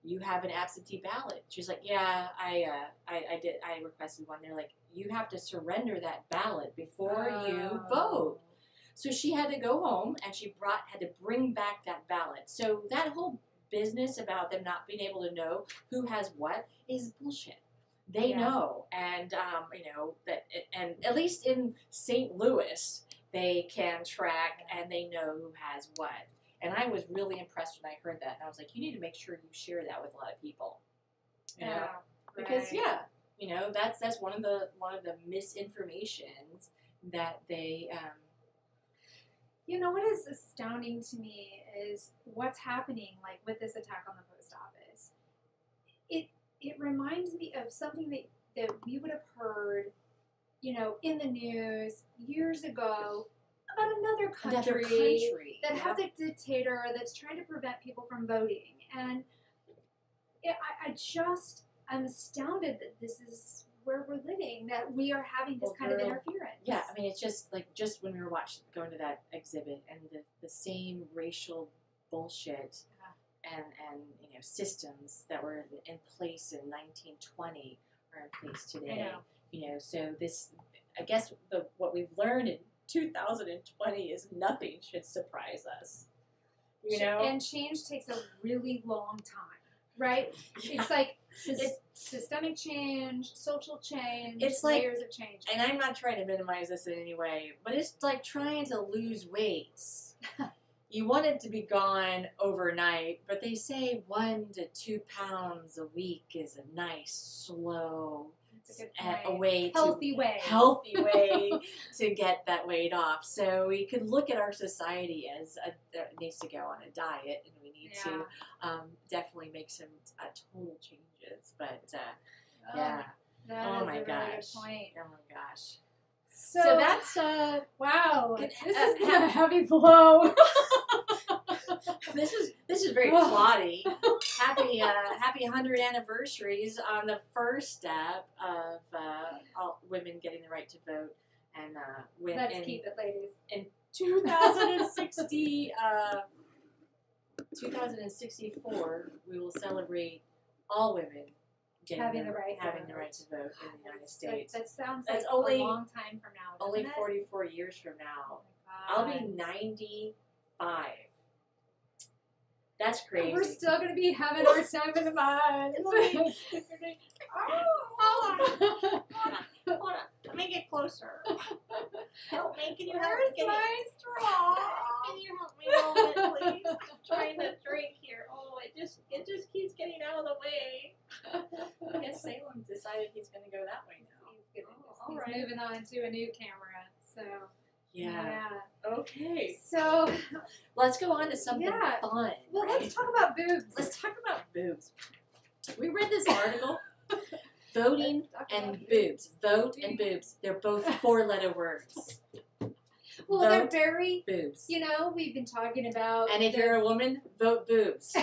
you have an absentee ballot." She's like, "Yeah, I, uh, I, I did. I requested one." They're like, "You have to surrender that ballot before you
Oh.
vote." So she had to go home and she brought had to bring back that ballot. So that whole business about them not being able to know who has what is bullshit. They
Yeah.
know, and um, you know that, and at least in St. Louis, they can track and they know who has what. And I was really impressed when I heard that. And I was like, you need to make sure you share that with a lot of people. You know?
Yeah,
because
right.
yeah, you know that's that's one of the one of the misinformations that they um,
You know what is astounding to me is what's happening like with this attack on the post office. It it reminds me of something that, that we would have heard, you know, in the news years ago about another country,
another country
that
yeah.
has a dictator that's trying to prevent people from voting. And it, I, I just I'm astounded that this is where we're living that we are having this
Well,
kind of interference.
Yeah, I mean, it's just like just when we were watching, going to that exhibit, and the, the same racial bullshit and and you know systems that were in place in 1920 are in place today.
Know.
You know, so this, I guess, the what we've learned in 2020 is nothing should surprise us. You know,
and change takes a really long time, right? It's like sys-
It-
systemic change, social change,
It's like-
layers of change.
and I'm not trying to minimize this in any way, but it's like trying to lose weight. you want it to be gone overnight, but they say one to two pounds a week is a nice, slow
That's a
a, a
point.
way to
healthy way.
healthy way to get that weight off. So we could look at our society as a, that needs to go on a diet, and we need
Yeah.
to um, definitely make some uh, total changes. But uh,
Oh,
yeah,
that
oh
is
my
a really
gosh,
good point.
oh my gosh.
So,
So, that's uh,
wow. This
uh,
has been
ha-
a heavy blow.
this is this is very plotty. happy uh, happy hundred anniversaries on the first step of uh, all women getting the right to vote and uh, when
Let's
in
keep it, ladies.
In 2060 uh, 2064 we will celebrate all women getting
Having the right to
having the
vote.
right to vote in the United States.
that sounds
That's
like
only-
a long time from now.
Only
it?
44 years from now.
Oh
I'll be 95. That's
And
crazy.
We're still gonna be having our time in the mud. oh,
Hold on. Let me get closer. Help me. Can you help
Where's
me? Can
my straw?
Can you help me a little bit, please? I'm trying to drink here. Oh, it just it just keeps getting out of the way. I guess Salem decided he's going to go that way now.
He's, gonna-
Oh,
he's
right.
moving on to a new camera. So
Yeah. Okay.
So
Let's go on to something
Yeah.
fun.
well,
right?
let's talk about boobs.
Let's talk about boobs. We read this article. Voting and boobs. Vote and boobs. They're both four-letter words.
Well, they're
Vote.
very.
Boobs.
You know, we've been talking about.
And if you're a woman, vote boobs.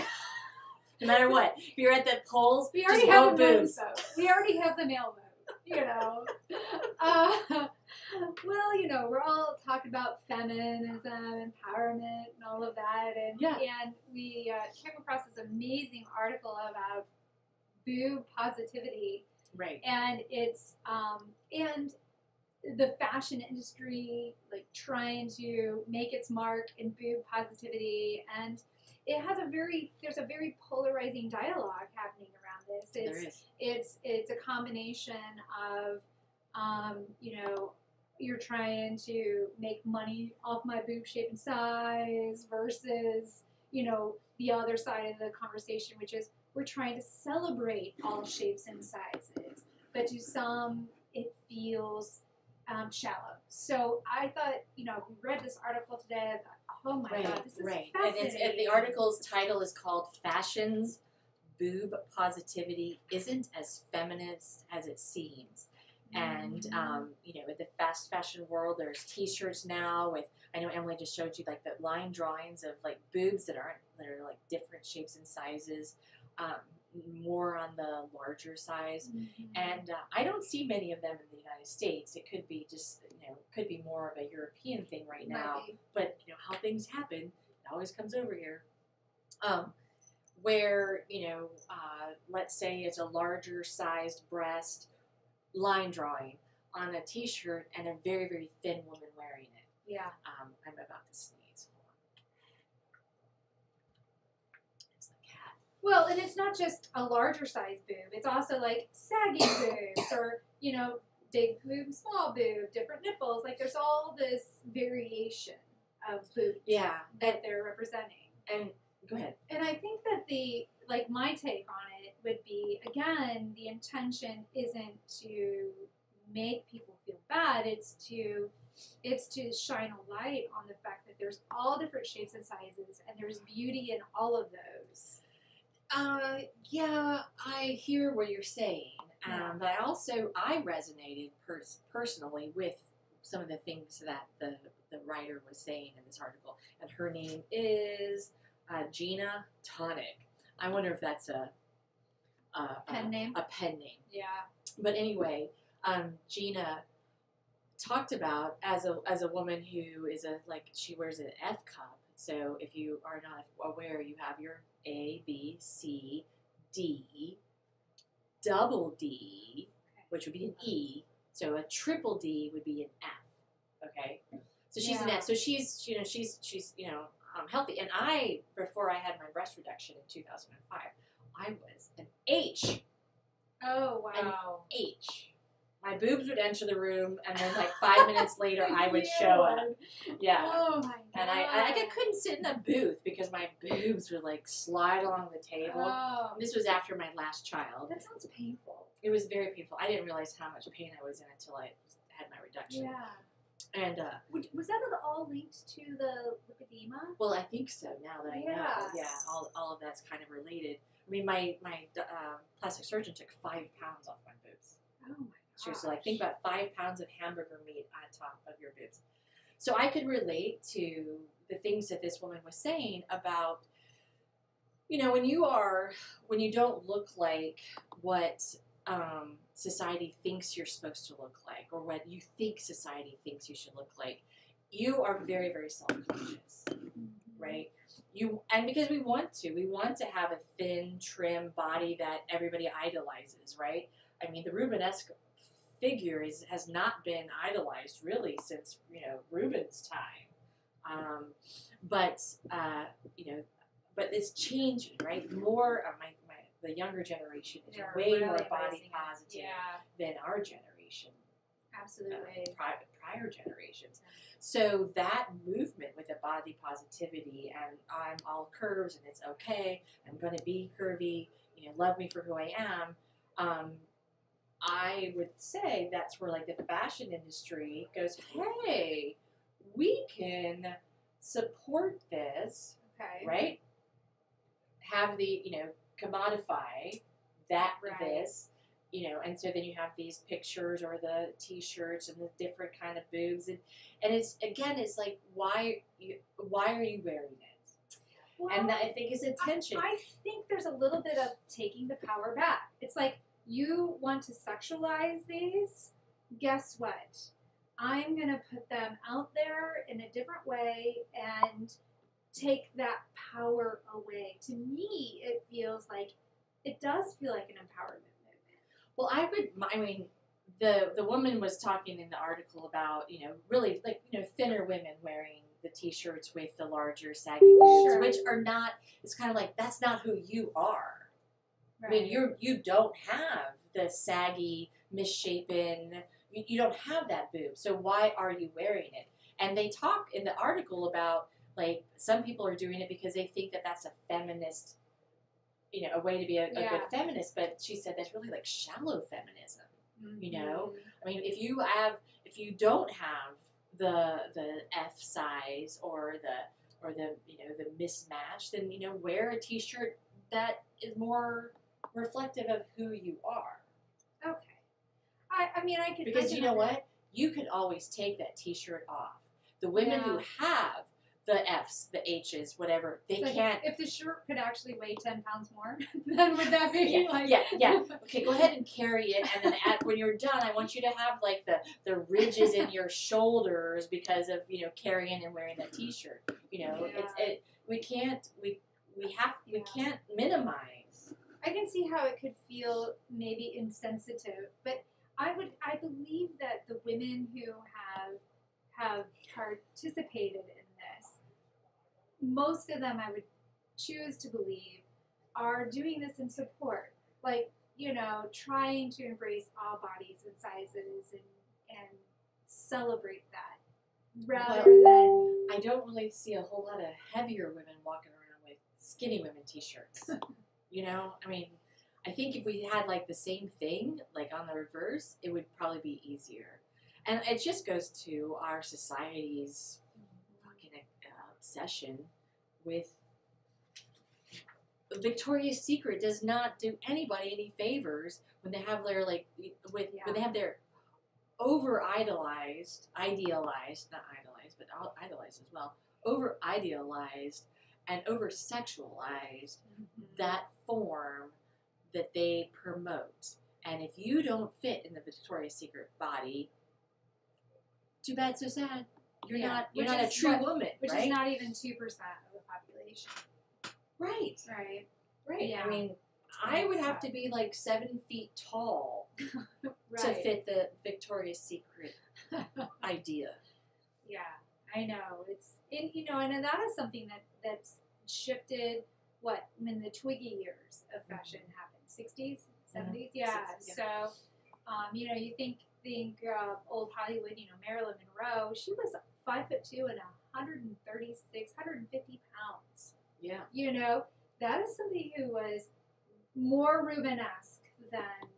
No matter what. If you're at the polls,
we already have the
boobs.
We already have the male vote. You know. uh, well, you know, we're all talking about feminism, empowerment, and all of that, and
Yeah.
and we uh, came across this amazing article about boob positivity
Right.
and it's um, and the fashion industry like trying to make its mark in boob positivity and it has a very there's a very polarizing dialogue happening around this it's
There is.
it's it's a combination of um, you know you're trying to make money off my boob shape and size versus you know the other side of the conversation which is we're trying to celebrate all shapes and sizes but to some it feels um, shallow so i thought you know we read this article today i thought oh my
right.
god this is
right. And,
fascinating
and the article's title is called Fashion's Boob Positivity Isn't as Feminist as It Seems. And
Mm-hmm.
um, you know, in the fast fashion world, there's T-shirts now with. I know Emily just showed you like the line drawings of like boobs that aren't that are like different shapes and sizes, um, more on the larger size.
Mhm.
And uh, I don't see many of them in the United States. It could be just you know could be more of a European thing right now.
be.
But you know how things happen, it always comes over here. Um, where you know, uh, let's say it's a larger sized breast line drawing on a T-shirt and a very very thin woman wearing it.
yeah
Um, I'm about to sneeze. Hold on. It's the cat.
Well, and it's not just a larger size boob. It's also like saggy boobs or, you know, big boob, small boob, different nipples. Like there's all this variation of boobs
Yeah,
that they're representing.
and go ahead.
And I think that the, like my take on it would be, again, the intention isn't to make people feel bad. It's to, it's to shine a light on the fact that there's all different shapes and sizes and there's beauty in all of those.
Uh, yeah, I hear what you're saying, um, but I also I resonated pers- personally with some of the things that the the writer was saying in this article, and her name is uh, Gina Tonic. I wonder if that's a a,
Pen
a,
name?
a pen name.
Yeah.
but anyway, um, Gina talked about as a as a woman who is a like she wears an F cup. So if you are not aware, you have your A, B, C, D, double D, which would be an E. So a triple D would be an F. Okay. So she's an F. So she's you know she's she's you know um, healthy. And I before I had my breast reduction in 2005, I was an H.
Oh wow.
H. My boobs would enter the room, and then like five minutes later, I would show up. Yeah.
Oh my god.
And I, I, like, I couldn't sit in the booth because my boobs would like slide along the table.
Oh,
This was after my last child.
that sounds painful.
It was very painful. I didn't realize how much pain I was in until I had my reduction.
Yeah.
And uh,
Would- Was that at all linked to the lipedema?
well, I think so now that I know.
Yeah.
Yeah, all, all of that's kind of related. I mean, my my uh, plastic surgeon took five pounds off my boobs.
Oh my
Was like, think about five pounds of hamburger meat on top of your boobs. So I could relate to the things that this woman was saying about, you know, when you are, when you don't look like what um, society thinks you're supposed to look like, or what you think society thinks you should look like, you are very, very self conscious right? You and because we want to, we want to have a thin, trim body that everybody idolizes, right? I mean, the Rubenesque figure is has not been idolized really since you know Rubens' time, um, but uh, you know, but it's changing, right? More of my, my the younger generation is
They're
way
really
more body positive
Yeah,
than our generation
absolutely.
uh, prior, prior generations. So that movement with the body positivity and I'm all curves and it's okay, I'm going to be curvy, you know, love me for who I am. Um, I would say that's where like the fashion industry goes, hey, we can support this,
Okay.
right? Have the you know commodify that
Right.
this you know and so then you have these pictures or the t-shirts and the different kind of boobs and and it's again it's like why you why are you wearing it
Well,
and that i think is attention
I think there's a little bit of taking the power back. It's like you want to sexualize these. Guess what? I'm going to put them out there in a different way and take that power away. To me, it feels like it does feel like an empowerment movement.
well i would i mean the the woman was talking in the article about you know really like you know thinner women wearing the t-shirts with the larger saggy boobs
Sure.
which are not it's kind of like that's not who you are I mean, you're you don't have the saggy, misshapen. You, you don't have that boob. So why are you wearing it? And they talk in the article about like some people are doing it because they think that that's a feminist, you know, a way to be a, a
Yeah.
good feminist. But she said that's really like shallow feminism. you mm-hmm.
know.
I mean, if you have, if you don't have the the F size or the or the you know the mismatch, then you know wear a T-shirt that is more reflective of who you are.
Okay. I, I mean, I could. I
Because
can
you know what, you can always take that T-shirt off. The women who have the Fs, the H's, whatever, they
like,
can't.
If the shirt could actually weigh ten pounds more, then would that be
Yeah,
like?
yeah, yeah. Okay, go ahead and carry it, and then at, when you're done, I want you to have like the the ridges in your shoulders because of you know carrying and wearing that T-shirt. You know, it's it. We can't. We we have. We can't minimize.
I can see how it could feel maybe insensitive, but I would I believe that the women who have have participated in this, most of them I would choose to believe are doing this in support. Like, you know, trying to embrace all bodies and sizes and and celebrate that rather than
I don't really see a whole lot of heavier women walking around with skinny women T-shirts. you know, I mean, I think if we had like the same thing, like on the reverse, it would probably be easier. And it just goes to our society's fucking uh, obsession with Victoria's Secret does not do anybody any favors when they have their like with when they have their over idolized, idealized, not idolized, but idolized as well, over idealized and over sexualized mm-hmm. that form that they promote. And if you don't fit in the Victoria's Secret body, too bad, so sad. You're
Yeah,
not you're
which
not a true
what-
woman,
Which
right?
is not even two percent of the population.
right,
Right.
right.
Yeah.
I mean, I would have to be like seven feet tall
Right.
to fit the Victoria's Secret idea.
Yeah, I know. It's and you know, and that is something that that's shifted. What when the Twiggy years of fashion happened, 60s, 70s, yeah.
60s,
So, um, you know, you think think uh, old Hollywood. You know, Marilyn Monroe. She was five foot two and 136, 150 pounds.
Yeah.
You know, that is somebody who was more Rubenesque than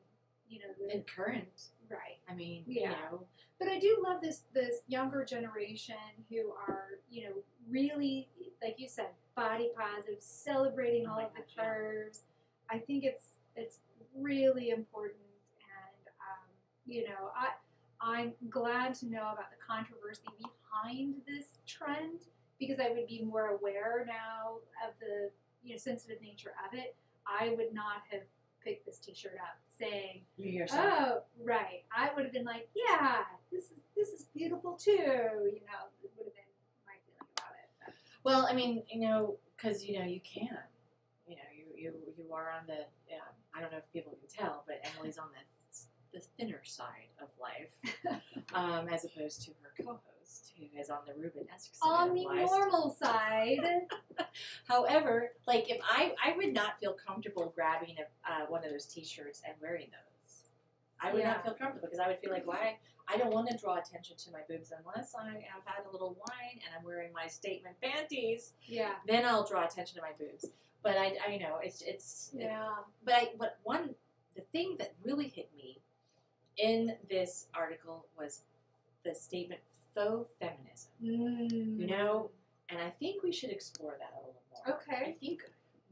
you know the
And current.
right.
I mean,
Yeah.
you know,
But I do love this this younger generation who are, you know, really like you said, body positive, celebrating all of the
gosh, yeah.
curves. I think it's it's really important, and um, you know, I I'm glad to know about the controversy behind this trend because I would be more aware now of the you know sensitive nature of it. I would not have picked this T-shirt up saying
you yourself.
Oh, right. I would have been like, yeah, this is this is beautiful too. You know, it would have been my feeling about it. But,
Well, I mean, you know, because you know you can, you know, you you you are on the. Um, I don't know if people can tell, but Emily's on the the thinner side of life, um, as opposed to her co-host, who is on the Rubenesque side
on the
life.
normal side,
However, like if I I would not feel comfortable grabbing a, uh, one of those T-shirts and wearing those. I would
Yeah.
not feel comfortable because I would feel like why I don't want to draw attention to my boobs unless I have had a little wine and I'm wearing my statement panties.
yeah,
then I'll draw attention to my boobs. But I, I know it's it's.
yeah,
But I, but one, the thing that really hit me in this article was the statement "faux feminism,"
mm.
You know, and I think we should explore that a little more.
Okay.
I think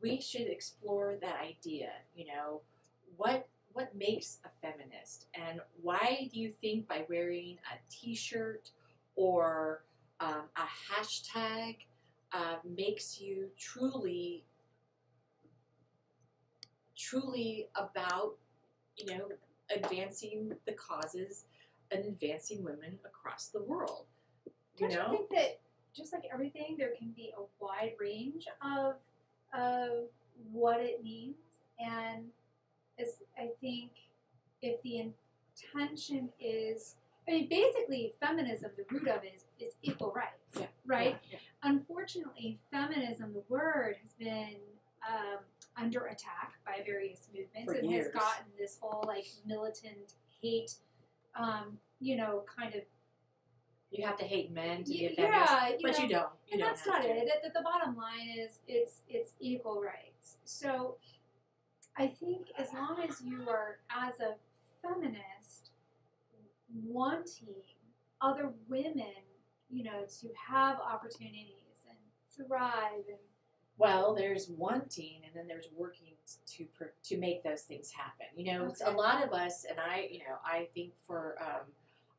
we should explore that idea. You know, what what makes a feminist, and why do you think by wearing a T-shirt or um, a hashtag uh, makes you truly truly about you know advancing the causes and advancing women across the world. You
Don't
know,
you think that just like everything, there can be a wide range of of what it means, and as I think if the intention is, I mean, basically, feminism, the root of it is, is equal rights,
Yeah.
right?
Yeah,
Unfortunately, feminism, the word, has been um, under attack by various movements
For
and
years.
has gotten this whole like militant hate, um, you know, kind of
You have to hate men to be a feminist,
yeah, you
but
know,
you don't. You
and
don't
that's not
to.
it. The, the bottom line is it's it's equal rights. So I think as long as you are as a feminist wanting other women, you know, to have opportunities and thrive and
Well, there's wanting, and then there's working to per- to make those things happen. You know, it's a lot of us, and I, you know, I think for um,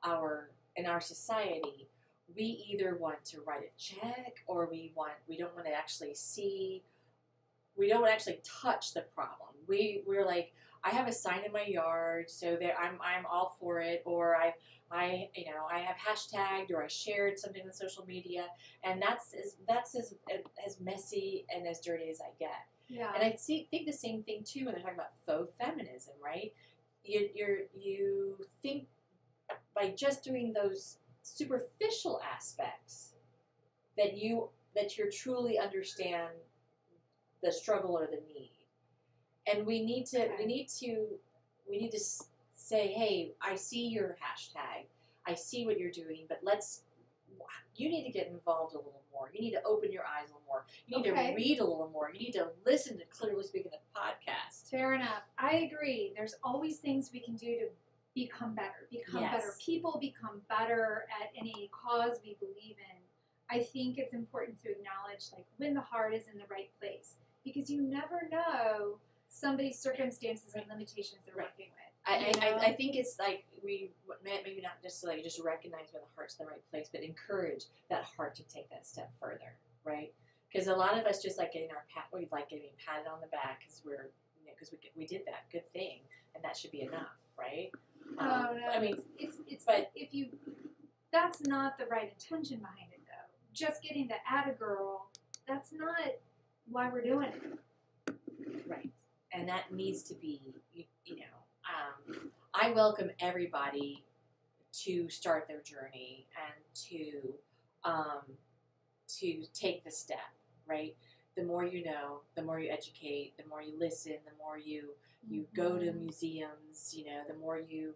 our in our society, we either want to write a check or we want we don't want to actually see. We don't actually touch the problem. We we're like, I have a sign in my yard, so that I'm I'm all for it, or I I you know I have hashtagged or I shared something on social media, and that's as that's as as messy and as dirty as I get.
yeah.
And I see, think the same thing too when they're talking about faux feminism, right? You you're, you think by just doing those superficial aspects that you that you truly understand the struggle or the need. And we need to we need to we need to say, hey, I see your hashtag, I see what you're doing, but let's you need to get involved a little more. You need to open your eyes a little more. You need
Okay.
to read a little more. You need to listen to Cliterally Speaking the podcast.
Fair enough. I agree. There's always things we can do to become better, become
Yes.
better people, become better at any cause we believe in. I think it's important to acknowledge like when the heart is in the right place because you never know somebody's circumstances and limitations they're
Right.
working with.
I, I. I, I think it's like we maybe not just like just recognize where the heart's in the right place, but encourage that heart to take that step further, right? Because a lot of us just like getting our pat, we like getting patted on the back because we're you know because we we did that good thing, and that should be enough, right?
Oh
Um,
no!
I mean,
it's it's
but-
if you that's not the right intention behind it though. Just getting the add a girl, that's not why we're doing it.
And that needs to be, you, you know, um, I welcome everybody to start their journey and to um, to take the step, right? The more you know, the more you educate, the more you listen, the more you you go to museums, you know, the more you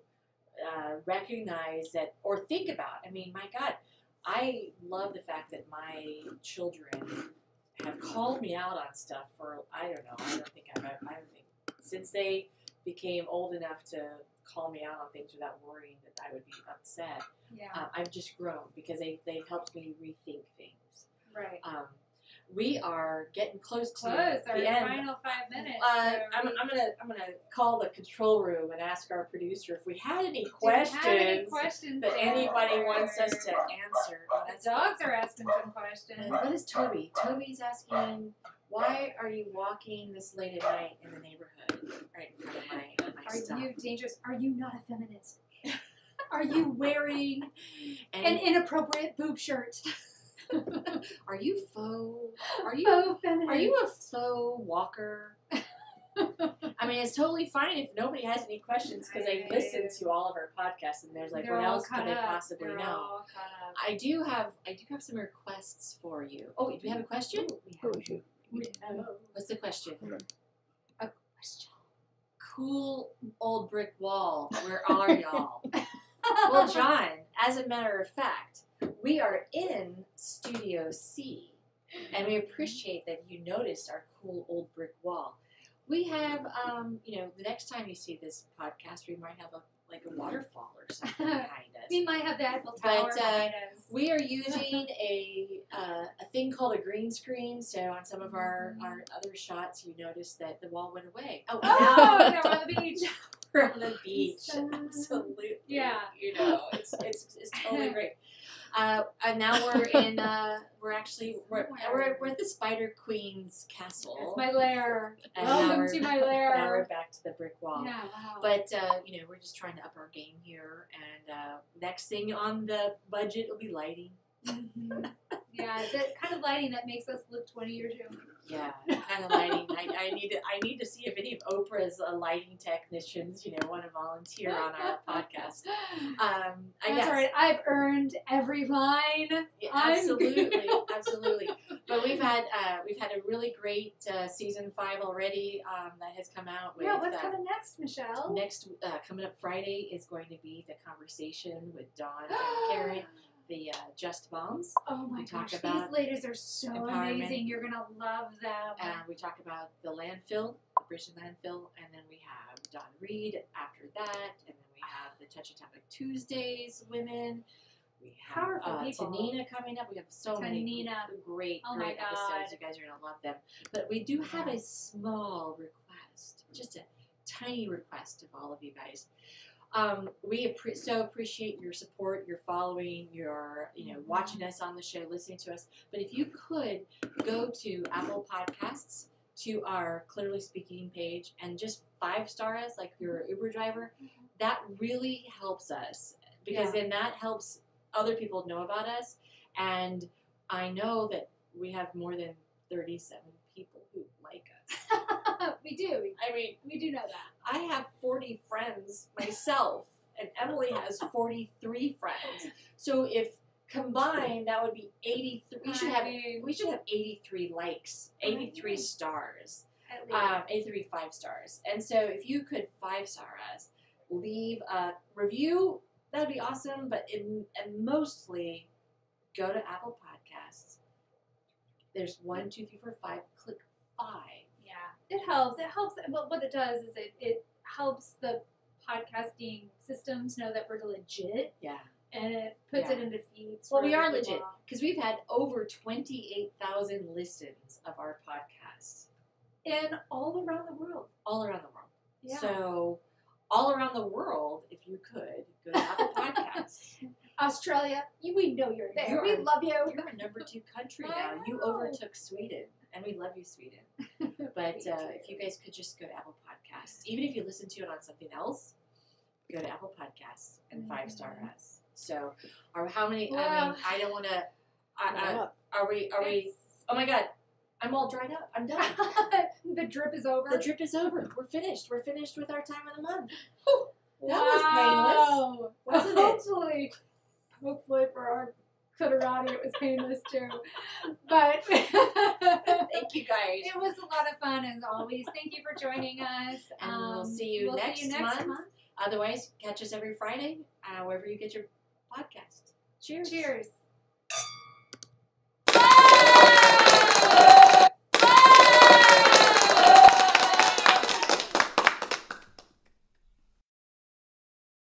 uh, recognize that or think about. I mean, my God, I love the fact that my children have called me out on stuff for I don't know. I don't think I've I don't think since they became old enough to call me out on things without worrying that I would be upset.
Yeah.
Uh, I've just grown because they they've helped me rethink things.
right.
Um, we are getting close to
Close our
the end.
final five minutes.
Uh,
so
I'm, I'm gonna I'm gonna call the control room and ask our producer if we had any questions,
any questions
that anybody wants us to answer.
The dogs are asking some questions.
And what is Toby? Toby's asking, why are you walking this late at night in the neighborhood right in front of my, my
Are
stuff?
you dangerous? Are you not a feminist? Are you wearing
And
an inappropriate boob shirt?
are you faux? Are you
Oh, feminist.
are you a faux walker? I mean, it's totally fine if nobody has any questions because i've listened to all of our podcasts and there's like,
They're
what else could
caught
they possibly
They're
know?
all caught up.
I do have I do have some requests for you. Oh, do you have a question?
Oh, shit.
What's the question? A question. Cool old brick wall. Where are y'all? well, John, as a matter of fact, we are in Studio C, and we appreciate that you noticed our cool old brick wall. We have, um, you know, the next time you see this podcast, we might have a like a waterfall or something behind us.
we might have the Eiffel
But,
Tower
uh,
behind us.
We are using a uh, a thing called a green screen. So on some of our,
Mhm.
our other shots, you notice that the wall went away. Oh,
Oh,
now
we're on the beach.
we're on the beach.
So-
Absolutely.
Yeah.
You know, it's it's, it's totally great. Uh, and now we're in. Uh, we're actually we're, we're, we're at the Spider Queen's castle.
It's my lair.
And
Welcome to my
Now we're
lair.
back to the brick wall.
Yeah, wow.
But uh, you know, we're just trying to up our game here. And uh, next thing on the budget will be lighting.
Mhm. yeah, the kind of lighting that makes us look 20 years younger.
Yeah, kind of lighting. I, I need to I need to see if any of Oprah's uh, lighting technicians, you know, want to volunteer on our podcast. Um, I
That's
guess
all right. I've earned every line.
Yeah, absolutely, absolutely. But we've had uh, we've had a really great uh, season five already um, that has come out. With,
Yeah, what's
uh,
coming next, Michelle?
Next uh, coming up Friday is going to be the conversation with Dawn and Karen, the uh, Just Moms.
Oh my
We talk
gosh,
about
these ladies are so amazing. You're gonna love them.
And we talk about the landfill, the Bridgeton landfill, and then we have Don Reed after that, and then we have the Touchy Topic Tuesdays women. We have
Powerful
uh,
people.
Tanina coming up. We have so many
Tanina.
great,
Oh
great episodes. You guys are gonna love them. But we do have a small request, just a tiny request of all of you guys. Um, we appre- so appreciate your support, your following, your you know
Mhm.
watching us on the show, listening to us. But if you could go to Apple Podcasts to our Cliterally Speaking page and just five star us like you're an Uber driver, that really helps us because then that helps other people know about us. And I know that we have more than 37 people who like us.
we do.
I mean,
We do know that.
I have 40 friends myself, and Emily has 43 friends. So if combined, that would be 83. We should have we should have 83 likes, 83
Mhm.
stars, um, 83 five stars. And so if you could five star us, leave a review, that'd be awesome. But in, and mostly, go to Apple Podcasts. There's one, two, three, four, five. Click five.
It helps. It helps. What what it does is it it helps the podcasting systems know that we're legit,
Yeah.
and it puts
Yeah.
it into feeds.
Well, we are legit because we've had over 28,000 listens of our podcast
and all around the world.
all around the world.
Yeah.
So, all around the world, if you could, go to Apple Podcasts.
Australia, you, we know you're there.
You're
we love you.
You're a number two country now. You overtook Sweden, and we love you, Sweden. But uh, if you guys could just go to Apple Podcasts podcast. Even if you listen to it on something else, go to Apple Podcasts and five star us. So, or how many? I mean, I don't want to. I, I,
Yeah.
are we? Are we? Oh my God! I'm all dried up. I'm done.
the drip is over.
the drip is over. We're finished. We're finished with our time of the month.
That
was painless, wasn't it?
Hopefully, hopefully for our Cliterati, it was painless too. But
Thank you guys.
it was a lot of fun as always. Thank you for joining us.
And we'll
Um,
see you
we'll
next
see you next
month. Otherwise, catch us every Friday, uh, wherever you get your podcast. Cheers.
Cheers.